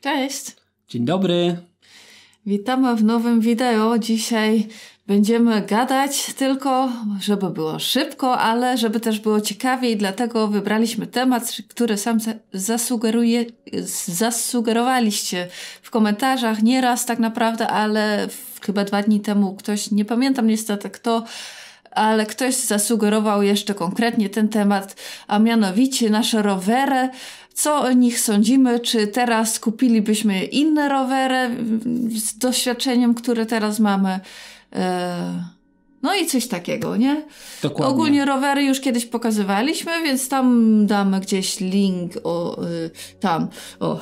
Cześć! Dzień dobry. Witamy w nowym wideo. Dzisiaj będziemy gadać tylko, żeby było szybko, ale żeby też było ciekawie i dlatego wybraliśmy temat, który sam zasugeruje, zasugerowaliście w komentarzach nieraz tak naprawdę, ale chyba dwa dni temu ktoś, nie pamiętam niestety kto, ale ktoś zasugerował jeszcze konkretnie ten temat, a mianowicie nasze rowery. Co o nich sądzimy? Czy teraz kupilibyśmy inne rowery z doświadczeniem, które teraz mamy? E, no i coś takiego, nie? Dokładnie. Ogólnie rowery już kiedyś pokazywaliśmy, więc tam damy gdzieś link o, y, tam, o,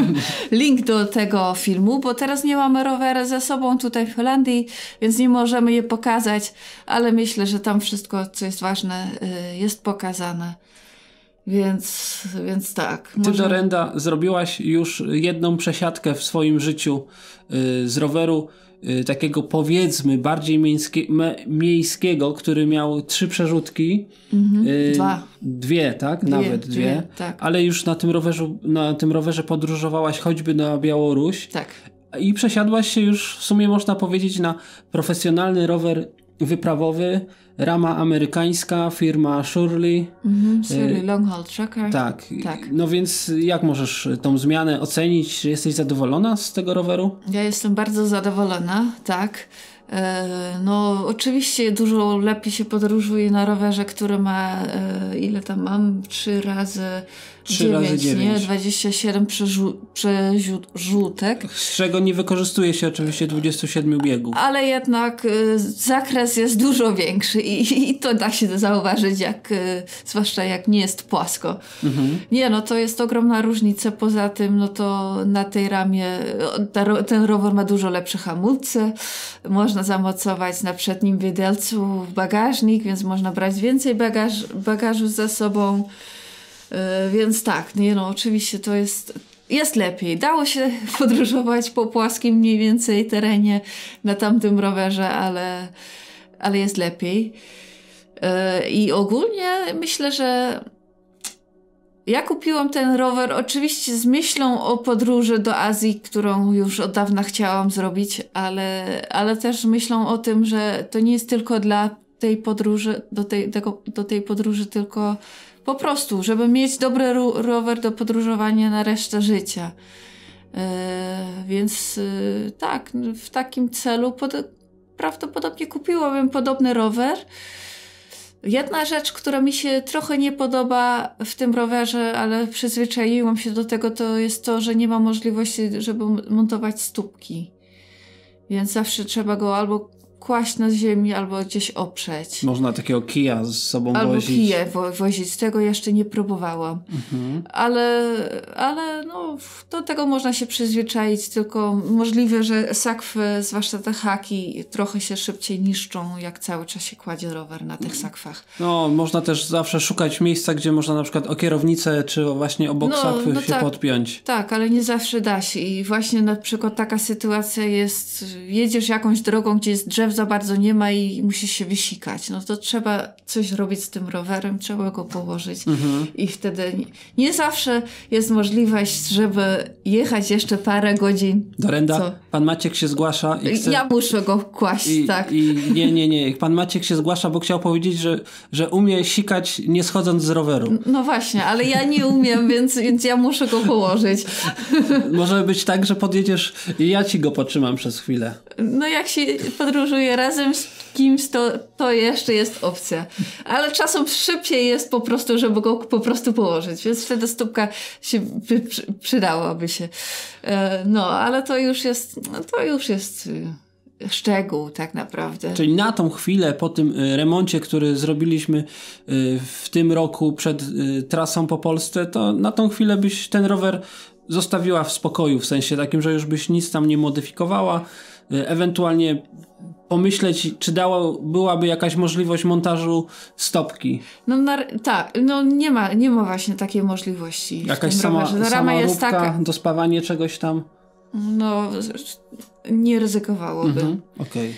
link do tego filmu, bo teraz nie mamy rowery ze sobą tutaj w Holandii, więc nie możemy je pokazać, ale myślę, że tam wszystko, co jest ważne, y, jest pokazane. Więc, więc tak. Ty, może... Dorenda, zrobiłaś już jedną przesiadkę w swoim życiu y, z roweru y, takiego powiedzmy bardziej me, miejskiego, który miał trzy przerzutki. Mhm. Y, Dwa. Dwie, tak? Dwie, Nawet dwie. dwie tak. Ale już na tym, rowerze, na tym rowerze podróżowałaś choćby na Białoruś. Tak. I przesiadłaś się już w sumie można powiedzieć na profesjonalny rower wyprawowy, rama amerykańska, firma Shurley. Mhm, Shurley Long Haul Trucker. Tak. tak. No więc jak możesz tą zmianę ocenić? Czy jesteś zadowolona z tego roweru? Ja jestem bardzo zadowolona, tak. E, no, oczywiście dużo lepiej się podróżuje na rowerze, który ma, e, ile tam mam? Trzy razy 3 9, razy 9. nie? 27 przerzutek. Z czego nie wykorzystuje się oczywiście 27 biegów. Ale jednak y, zakres jest dużo większy i, i, to da się zauważyć, jak, y, zwłaszcza jak nie jest płasko. Mhm. Nie, no to jest ogromna różnica. Poza tym, no to na tej ramie ta, ten rower ma dużo lepsze hamulce. Można zamocować na przednim widelcu bagażnik, więc można brać więcej bagaż, bagażu za sobą. E, więc tak, nie no, oczywiście to jest, jest lepiej. Dało się podróżować po płaskim mniej więcej terenie na tamtym rowerze, ale, ale jest lepiej. E, I ogólnie myślę, że ja kupiłam ten rower oczywiście z myślą o podróży do Azji, którą już od dawna chciałam zrobić, ale, ale też myślą o tym, że to nie jest tylko dla tej podróży, do tej, do tej podróży, tylko po prostu, żeby mieć dobry rower do podróżowania na resztę życia. Yy, więc yy, tak, w takim celu pod, prawdopodobnie kupiłabym podobny rower. Jedna rzecz, która mi się trochę nie podoba w tym rowerze, ale przyzwyczaiłam się do tego, to jest to, że nie ma możliwości, żeby montować stópki. Więc zawsze trzeba go albo kłaść na ziemi albo gdzieś oprzeć. Można takiego kija z sobą albo wozić. Albo kije wo wozić. Tego jeszcze nie próbowałam. Mhm. Ale, ale no, do tego można się przyzwyczaić, tylko możliwe, że sakwy, zwłaszcza te haki, trochę się szybciej niszczą, jak cały czas się kładzie rower na tych sakwach. No, można też zawsze szukać miejsca, gdzie można na przykład o kierownicę, czy właśnie obok no, sakwy no się tak, podpiąć. Tak, ale nie zawsze da się. I właśnie na przykład taka sytuacja jest, jedziesz jakąś drogą, gdzie jest drzew za bardzo nie ma i musi się wysikać. No to trzeba coś robić z tym rowerem, trzeba go położyć mhm. i wtedy nie, nie, zawsze jest możliwość, żeby jechać jeszcze parę godzin. Dorenda, Co? pan Maciek się zgłasza i chce... Ja muszę go kłaść, I, tak. I nie, nie, nie. Pan Maciek się zgłasza, bo chciał powiedzieć, że, że umie sikać nie schodząc z roweru. No właśnie, ale ja nie umiem, więc, więc ja muszę go położyć. Może być tak, że podjedziesz i ja ci go potrzymam przez chwilę. No jak się podróżuje razem z kimś, to, to jeszcze jest opcja. Ale czasem szybciej jest po prostu, żeby go po prostu położyć, więc wtedy stópka się przy, przy, przydałaby się. E, no, ale to już jest, no, to już jest y, szczegół tak naprawdę. Czyli na tą chwilę po tym y, remoncie, który zrobiliśmy w tym roku przed trasą po Polsce, to na tą chwilę byś ten rower zostawiła w spokoju, w sensie takim, że już byś nic tam nie modyfikowała, ewentualnie pomyśleć, czy dało, byłaby jakaś możliwość montażu stopki. No tak, no nie ma, nie ma właśnie takiej możliwości. Jakaś sama, no, rama jest taka. dospawanie czegoś tam? No, nie ryzykowałoby. Mhm, okay.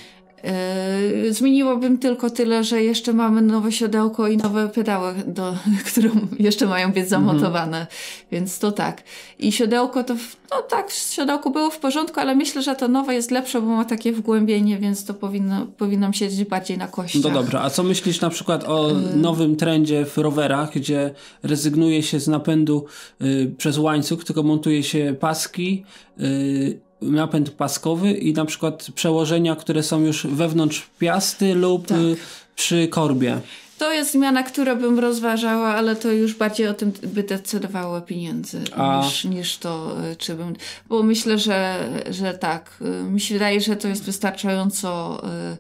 Yy, zmieniłabym tylko tyle, że jeszcze mamy nowe siodełko i nowe pedały, do, które jeszcze mają być zamontowane, więc to tak. I siodełko to, no tak, siodełko było w porządku, ale myślę, że to nowe jest lepsze, bo ma takie wgłębienie, więc to powinno, powinnam siedzieć bardziej na kościach. No dobra, a co myślisz na przykład o yy. nowym trendzie w rowerach, gdzie rezygnuje się z napędu y, przez łańcuch, tylko montuje się paski, y, napęd paskowy i na przykład przełożenia, które są już wewnątrz piasty lub tak. Y, przy korbie. To jest zmiana, którą bym rozważała, ale to już bardziej o tym by decydowało pieniędzy A... niż, niż to, y, czy bym. Bo myślę, że, że tak. Y, mi się wydaje, że to jest wystarczająco. Yy, yy,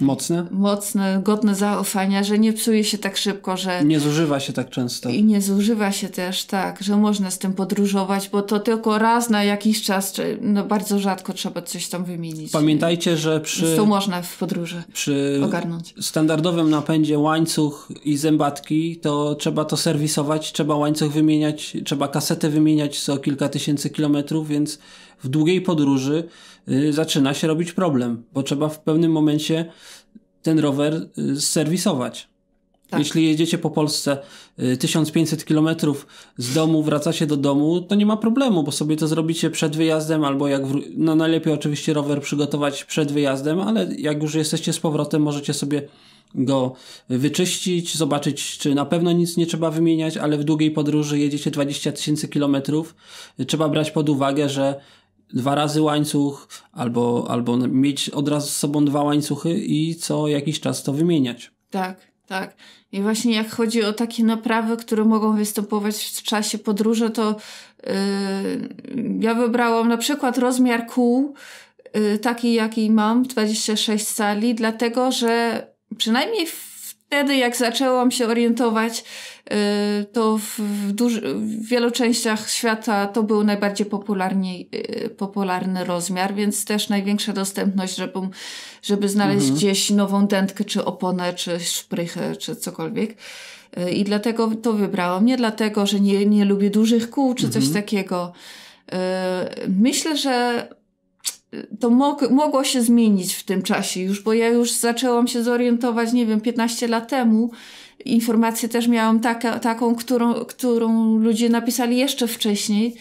Mocne? Mocne, godne zaufania, że nie psuje się tak szybko, że... Nie zużywa się tak często. I nie zużywa się też, tak, że można z tym podróżować, bo to tylko raz na jakiś czas, czy, no bardzo rzadko trzeba coś tam wymienić. Pamiętajcie, że przy... To można w podróży przy ogarnąć. standardowym napędzie łańcuch i zębatki, to trzeba to serwisować, trzeba łańcuch wymieniać, trzeba kasetę wymieniać co kilka tysięcy kilometrów, więc w długiej podróży y, zaczyna się robić problem, bo trzeba w pewnym momencie ten rower y, serwisować. Tak. Jeśli jedziecie po Polsce 1500 y, km z domu, wracacie do domu, to nie ma problemu, bo sobie to zrobicie przed wyjazdem, albo jak, no najlepiej oczywiście rower przygotować przed wyjazdem, ale jak już jesteście z powrotem, możecie sobie go wyczyścić, zobaczyć, czy na pewno nic nie trzeba wymieniać, ale w długiej podróży jedziecie 20 tysięcy kilometrów, trzeba brać pod uwagę, że dwa razy łańcuch, albo, albo mieć od razu z sobą dwa łańcuchy i co jakiś czas to wymieniać. Tak, tak. I właśnie jak chodzi o takie naprawy, które mogą występować w czasie podróży, to yy, ja wybrałam na przykład rozmiar kół, yy, taki jaki mam, 26 cali, dlatego że przynajmniej wtedy, jak zaczęłam się orientować, y, to w, duży, w wielu częściach świata to był najbardziej popularnie, y, popularny rozmiar, więc też największa dostępność, żeby, żeby znaleźć mhm. gdzieś nową dętkę, czy oponę, czy szprychę, czy cokolwiek. Y, I dlatego to wybrałam. Nie dlatego, że nie, nie lubię dużych kół, czy coś mhm. takiego. Myślę, że to mog mogło się zmienić w tym czasie już, bo ja już zaczęłam się zorientować, nie wiem, 15 lat temu. Informację też miałam taka, taką, którą, którą ludzie napisali jeszcze wcześniej.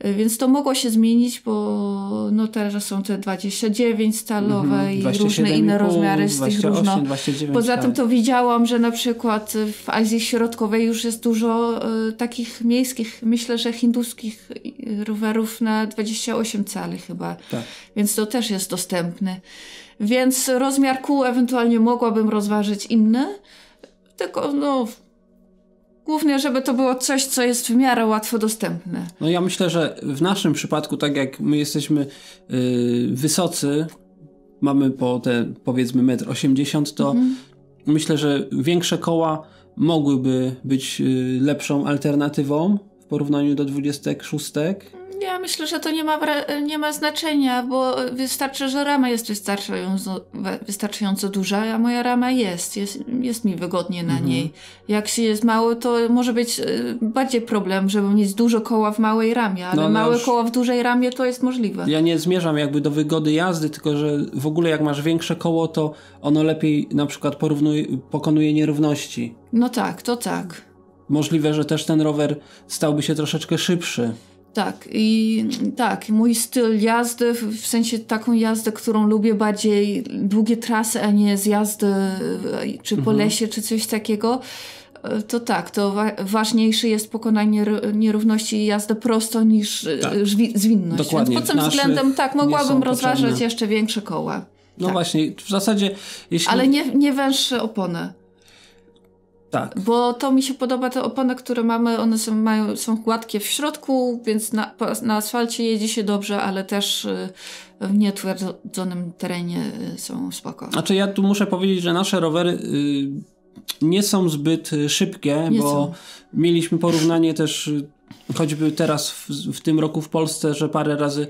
Więc to mogło się zmienić, bo no teraz są te 29 stalowe mm -hmm. i różne inne rozmiary z 28, tych różno. 29, Poza tym tak. to widziałam, że na przykład w Azji Środkowej już jest dużo y, takich miejskich, myślę, że hinduskich rowerów na 28 cali chyba. Tak. Więc to też jest dostępne. Więc rozmiar kół ewentualnie mogłabym rozważyć inny. Tylko no Głównie, żeby to było coś, co jest w miarę łatwo dostępne. No ja myślę, że w naszym przypadku, tak jak my jesteśmy yy, wysocy, mamy po te powiedzmy 1,80 m, to mhm. myślę, że większe koła mogłyby być yy, lepszą alternatywą w porównaniu do 26. Ja myślę, że to nie ma, nie ma znaczenia, bo wystarczy, że rama jest wystarczająco, wystarczająco duża, a moja rama jest. Jest, jest mi wygodnie na mhm. niej. Jak się jest mało, to może być e, bardziej problem, żeby mieć dużo koła w małej ramie, ale no, małe koła w dużej ramie to jest możliwe. Ja nie zmierzam jakby do wygody jazdy, tylko że w ogóle jak masz większe koło, to ono lepiej na przykład porównuje, pokonuje nierówności. No tak, to tak. Możliwe, że też ten rower stałby się troszeczkę szybszy. Tak, i tak, mój styl jazdy, w sensie taką jazdę, którą lubię bardziej długie trasy, a nie zjazdy czy po mhm. lesie, czy coś takiego, to tak, to wa ważniejsze jest pokonanie nierówności i jazda prosto niż tak. zwinność. Dokładnie. Więc pod tym względem tak, mogłabym rozważać jeszcze większe koła. No tak. właśnie, w zasadzie jeśli... Ale nie, nie węższe opony. Tak. Bo to mi się podoba, te opony, które mamy, one są, mają, są gładkie w środku, więc na, na asfalcie jedzie się dobrze, ale też y, w nietwierdzonym terenie y, są spoko. Znaczy ja tu muszę powiedzieć, że nasze rowery y, nie są zbyt szybkie, nie bo są. mieliśmy porównanie też choćby teraz w, w tym roku w Polsce, że parę razy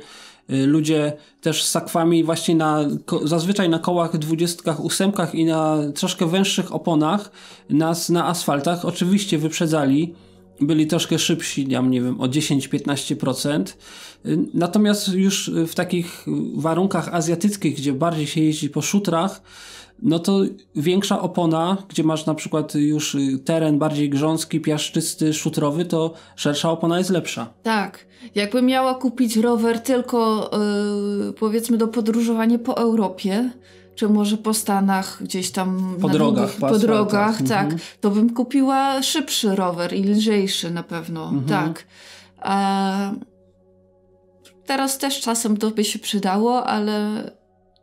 ludzie też z sakwami właśnie na, zazwyczaj na kołach dwudziestkach, ósemkach i na troszkę węższych oponach nas na asfaltach oczywiście wyprzedzali byli troszkę szybsi, ja nie wiem, o 10-15%. Natomiast już w takich warunkach azjatyckich, gdzie bardziej się jeździ po szutrach, no to większa opona, gdzie masz na przykład już teren bardziej grząski, piaszczysty, szutrowy, to szersza opona jest lepsza. Tak. Jakbym miała kupić rower tylko yy, powiedzmy do podróżowania po Europie, czy może po Stanach, gdzieś tam po drogach, długich, po, drogach, tak, mhm. to bym kupiła szybszy rower i lżejszy na pewno, mhm. tak. A teraz też czasem to by się przydało, ale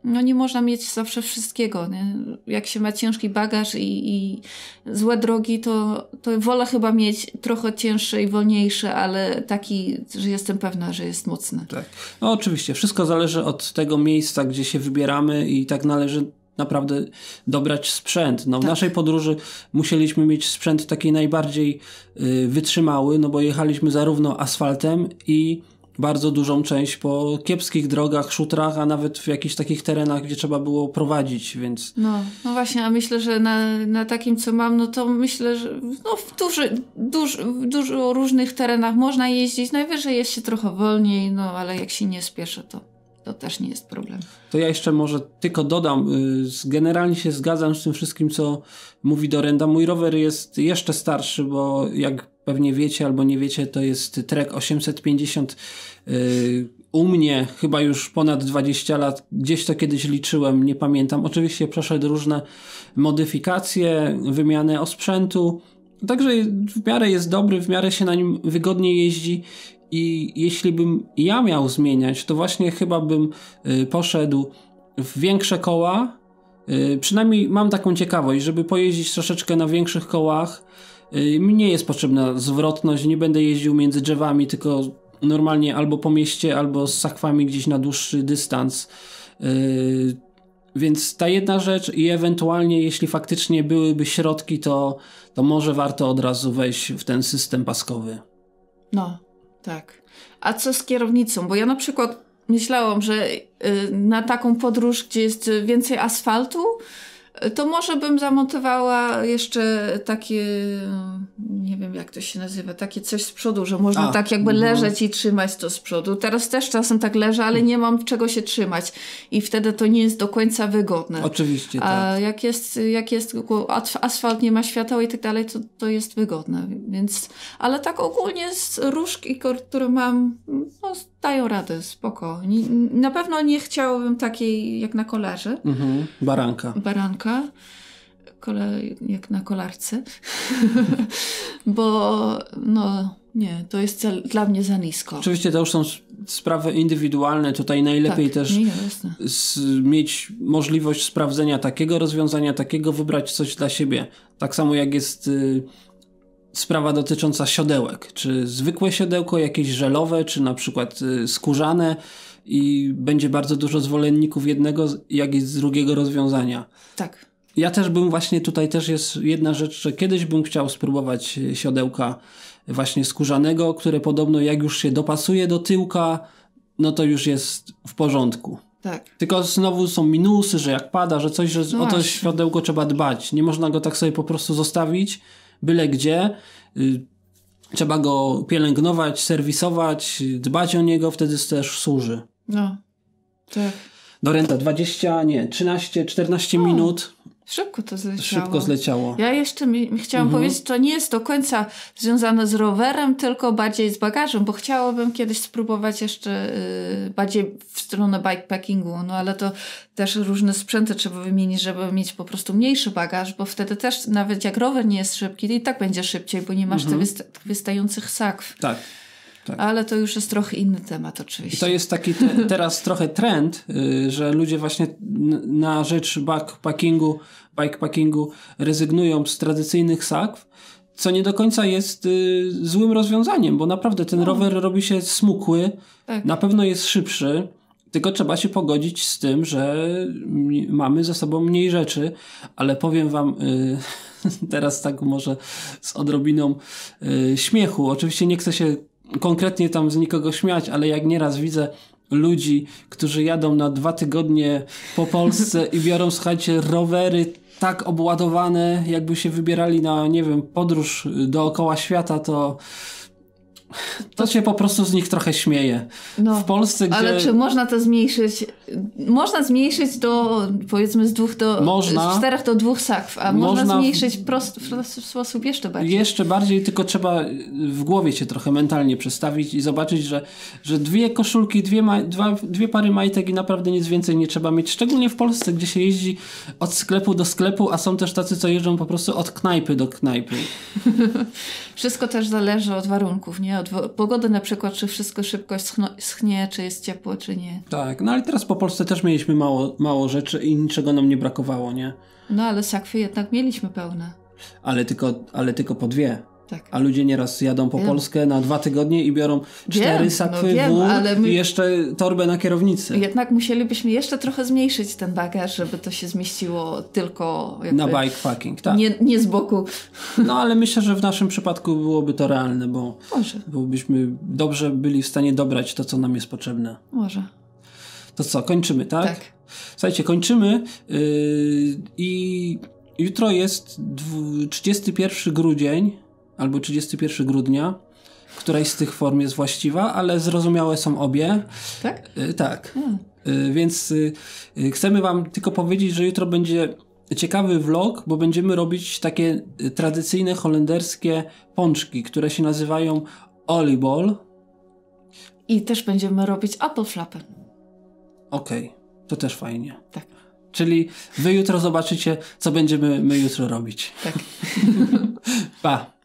no nie można mieć zawsze wszystkiego. Nie? Jak się ma ciężki bagaż i, i, złe drogi, to, to wolę chyba mieć trochę cięższy i wolniejszy, ale taki, że jestem pewna, że jest mocny. Tak. No oczywiście, wszystko zależy od tego miejsca, gdzie się wybieramy i tak należy naprawdę dobrać sprzęt. No, w tak. naszej podróży musieliśmy mieć sprzęt taki najbardziej y, wytrzymały, no bo jechaliśmy zarówno asfaltem i bardzo dużą część po kiepskich drogach, szutrach, a nawet w jakichś takich terenach, gdzie trzeba było prowadzić, więc... No, no właśnie, a myślę, że na, na takim, co mam, no to myślę, że no w duży, duż, w dużo różnych terenach można jeździć, najwyżej jest się trochę wolniej, no ale jak się nie spieszę, to to też nie jest problem. To ja jeszcze może tylko dodam, y, generalnie się zgadzam z tym wszystkim, co mówi Dorenda. Mój rower jest jeszcze starszy, bo jak pewnie wiecie albo nie wiecie, to jest Trek 850 y, u mnie chyba już ponad 20 lat, gdzieś to kiedyś liczyłem, nie pamiętam. Oczywiście przeszedł różne modyfikacje, wymianę osprzętu, także w miarę jest dobry, w miarę się na nim wygodnie jeździ i jeśli bym ja miał zmieniać, to właśnie chyba bym y, poszedł w większe koła. Y, przynajmniej mam taką ciekawość, żeby pojeździć troszeczkę na większych kołach. Y, mi nie jest potrzebna zwrotność, nie będę jeździł między drzewami, tylko normalnie albo po mieście, albo z sakwami gdzieś na dłuższy dystans. Więc ta jedna rzecz i ewentualnie jeśli faktycznie byłyby środki, to, to może warto od razu wejść w ten system paskowy. No, tak. A co z kierownicą? Bo ja na przykład myślałam, że y, na taką podróż, gdzie jest więcej asfaltu, to może bym zamontowała jeszcze takie, nie wiem jak to się nazywa, takie coś z przodu, że można A, tak jakby no. leżeć i trzymać to z przodu. Teraz też czasem tak leżę, ale nie mam czego się trzymać i wtedy to nie jest do końca wygodne. Oczywiście, tak. A jak jest, jak jest asfalt, nie ma światła i tak dalej, to, to jest wygodne. Więc, ale tak ogólnie z różki, które mam, no, dają radę, spoko. Na pewno nie chciałabym takiej jak na kolarze. Mhm, baranka. Baranka. Kole, jak na kolarce. Bo no nie, to jest dla mnie za nisko. Oczywiście to już są sprawy indywidualne. Tutaj najlepiej tak, też mieć możliwość sprawdzenia takiego rozwiązania, takiego wybrać coś dla siebie. Tak samo jak jest... Y sprawa dotycząca siodełek. Czy zwykłe siodełko, jakieś żelowe, czy na przykład y, skórzane i będzie bardzo dużo zwolenników jednego, jak i z drugiego rozwiązania. Tak. Ja też bym właśnie, tutaj też jest jedna rzecz, że kiedyś bym chciał spróbować y, siodełka właśnie skórzanego, które podobno jak już się dopasuje do tyłka, no to już jest w porządku. Tak. Tylko znowu są minusy, że jak pada, że coś, że no o to siodełko trzeba dbać. Nie można go tak sobie po prostu zostawić, byle gdzie. Y, trzeba go pielęgnować, serwisować, dbać o niego, wtedy też służy. No, tak. Do renta 20, nie, 13, 14 o. minut Szybko to zleciało. Szybko zleciało. Ja jeszcze mi, chciałam mhm. powiedzieć, to nie jest do końca związane z rowerem, tylko bardziej z bagażem, bo chciałabym kiedyś spróbować jeszcze y, bardziej w stronę bikepackingu, no ale to też różne sprzęty trzeba wymienić, żeby mieć po prostu mniejszy bagaż, bo wtedy też nawet jak rower nie jest szybki, to i tak będzie szybciej, bo nie masz mhm. tych wystających sakw. Tak. Tak. Ale to już jest trochę inny temat, oczywiście. I to jest taki te, teraz trochę trend, y, że ludzie właśnie na rzecz backpackingu, bikepackingu rezygnują z tradycyjnych sakw, co nie do końca jest y, złym rozwiązaniem, bo naprawdę ten no. rower robi się smukły, tak. na pewno jest szybszy, tylko trzeba się pogodzić z tym, że mamy ze sobą mniej rzeczy, ale powiem wam y, teraz tak może z odrobiną śmiechu. Oczywiście nie chcę się konkretnie tam z nikogo śmiać, ale jak nieraz widzę ludzi, którzy jadą na dwa tygodnie po Polsce i biorą, słuchajcie, rowery tak obładowane, jakby się wybierali na, nie wiem, podróż dookoła świata, to to się po prostu z nich trochę śmieje. No, w Polsce, gdzie... Ale czy można to zmniejszyć? Można zmniejszyć do, powiedzmy, z dwóch do... Można. Z czterech do dwóch sakw, a można, można zmniejszyć prost, w sposób jeszcze bardziej. Jeszcze bardziej, tylko trzeba w głowie się trochę mentalnie przestawić i zobaczyć, że, że dwie koszulki, dwie, dwa, dwie pary majtek i naprawdę nic więcej nie trzeba mieć. Szczególnie w Polsce, gdzie się jeździ od sklepu do sklepu, a są też tacy, co jeżdżą po prostu od knajpy do knajpy. Wszystko też zależy od warunków, nie? Od pogody na przykład, czy wszystko szybko schnie, czy jest ciepło, czy nie. Tak, no ale teraz po Polsce też mieliśmy mało, mało rzeczy i niczego nam nie brakowało, nie? No ale sakwy jednak mieliśmy pełne. Ale tylko, ale tylko po dwie. Tak. A ludzie nieraz jadą po wiem. Polskę na dwa tygodnie i biorą cztery wiem, sakwy no wiem, wór my... i jeszcze torbę na kierownicy. Jednak musielibyśmy jeszcze trochę zmniejszyć ten bagaż, żeby to się zmieściło tylko na bikepacking, tak. Nie, nie z boku. No ale myślę, że w naszym przypadku byłoby to realne, bo Może. byśmy dobrze byli w stanie dobrać to, co nam jest potrzebne. Może. To co, kończymy, tak? Tak. Słuchajcie, kończymy yy, i jutro jest 31 grudzień albo 31 grudnia. Któraś z tych form jest właściwa, ale zrozumiałe są obie. Tak? Y, tak. Hmm. Y, więc y, chcemy Wam tylko powiedzieć, że jutro będzie ciekawy vlog, bo będziemy robić takie tradycyjne holenderskie pączki, które się nazywają olibol. I też będziemy robić apple flapy. Okej, okay. to też fajnie. Tak. Czyli wy jutro zobaczycie, co będziemy my jutro robić. Tak. pa.